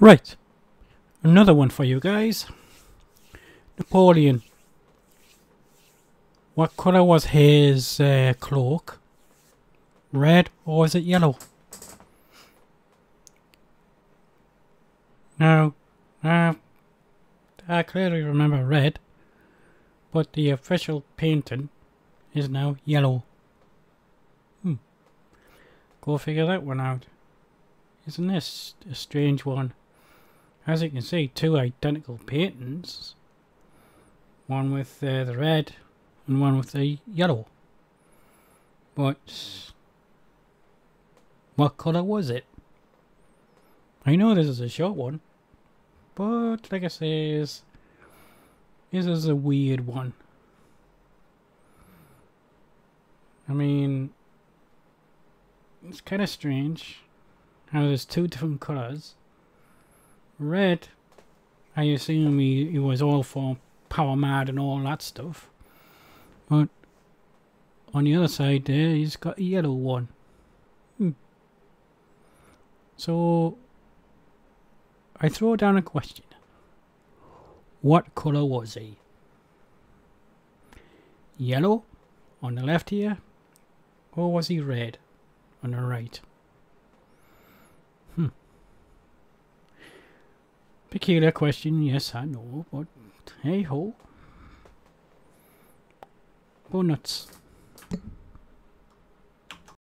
Right. Another one for you guys. Napoleon. What colour was his uh, cloak? Red or is it yellow? Now, uh, I clearly remember red, but the official painting is now yellow. Hmm. Go figure that one out. Isn't this a strange one? As you can see, two identical paintings. One with uh, the red and one with the yellow. But what colour was it? I know this is a short one, but like I say, this is a weird one. I mean, it's kind of strange how there's two different colours. Red, I assume he, he was all for power mad and all that stuff. But on the other side there, he's got a yellow one. Hmm. So, I throw down a question. What colour was he? Yellow on the left here, or was he red on the right? Hmm. Peculiar question, yes, I know, but hey ho. Go nuts.